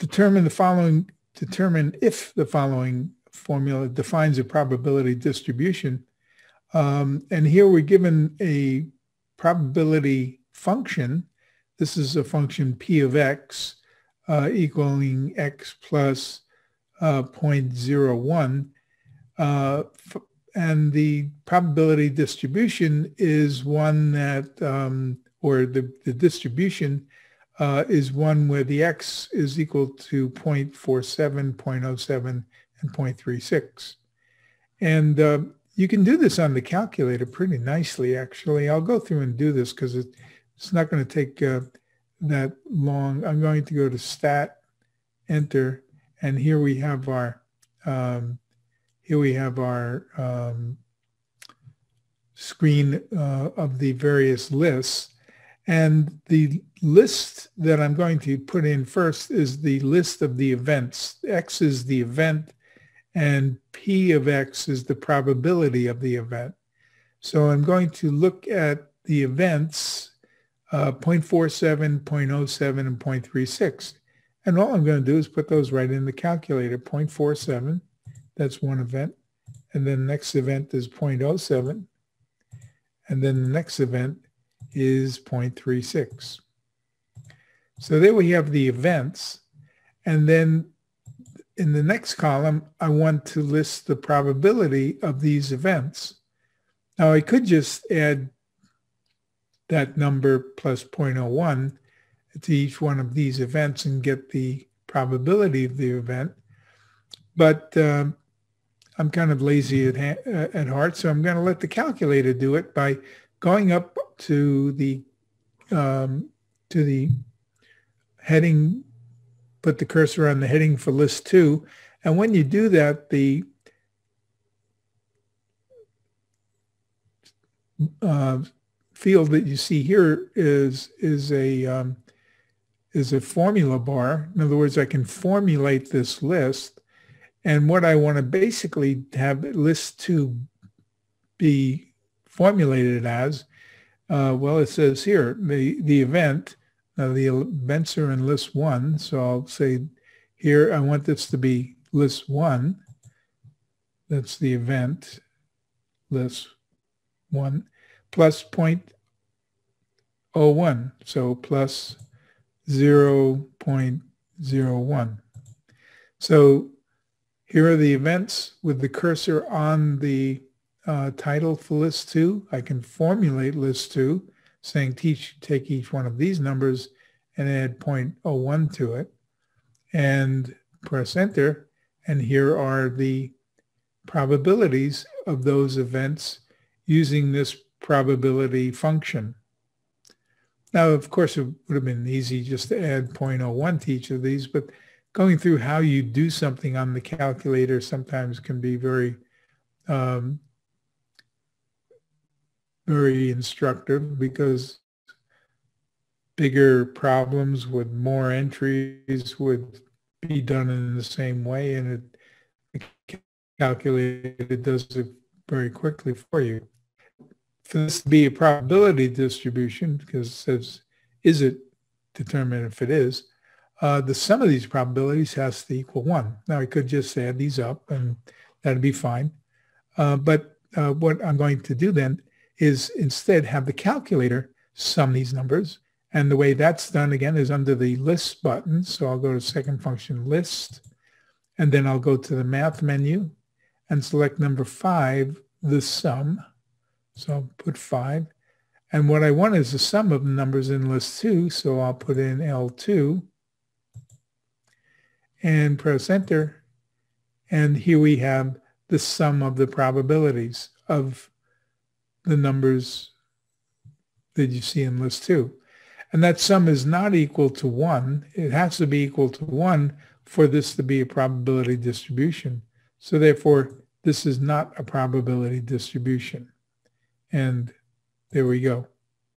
determine the following, determine if the following formula defines a probability distribution. Um, and here we're given a probability function. This is a function p of x uh, equaling x plus, uh, 0.01. Uh, and the probability distribution is one that, um, or the, the distribution uh, is one where the x is equal to 0.47, 0.07, and 0.36. And uh, you can do this on the calculator pretty nicely, actually. I'll go through and do this because it, it's not going to take uh, that long. I'm going to go to stat, enter, and here we have our um, here we have our um, screen uh, of the various lists. And the list that I'm going to put in first is the list of the events. X is the event and P of X is the probability of the event. So I'm going to look at the events uh, 0.47, 0.07, and 0.36. And all I'm going to do is put those right in the calculator. 0.47, that's one event. And then the next event is 0.07. And then the next event is 0.36. So there we have the events. And then in the next column, I want to list the probability of these events. Now I could just add that number plus 0.01 to each one of these events and get the probability of the event. But um, I'm kind of lazy at, uh, at heart, so I'm going to let the calculator do it by going up to the um, to the heading, put the cursor on the heading for list two, and when you do that, the uh, field that you see here is is a um, is a formula bar. In other words, I can formulate this list. And what I want to basically have list two be formulated as, uh, well, it says here, the, the event, now the events are in list one. So I'll say here, I want this to be list one. That's the event, list one, plus 0.01. So plus 0.01. So here are the events with the cursor on the uh, title for list two. I can formulate list two saying teach, take each one of these numbers and add 0.01 to it and press enter. And here are the probabilities of those events using this probability function. Now, of course, it would have been easy just to add 0.01 to each of these, but going through how you do something on the calculator sometimes can be very, um, very instructive because bigger problems with more entries would be done in the same way and it, the calculator does it very quickly for you for this to be a probability distribution, because it says, is it determined if it is, uh, the sum of these probabilities has to equal one. Now I could just add these up and that'd be fine. Uh, but uh, what I'm going to do then is instead have the calculator sum these numbers. And the way that's done again is under the list button. So I'll go to second function list, and then I'll go to the math menu and select number five, the sum. So I'll put 5. And what I want is the sum of the numbers in list 2. So I'll put in L2 and press enter. And here we have the sum of the probabilities of the numbers that you see in list 2. And that sum is not equal to 1. It has to be equal to 1 for this to be a probability distribution. So therefore, this is not a probability distribution. And there we go.